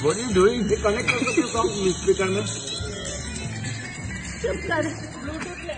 What are you doing? connect us सकते speaker Bluetooth.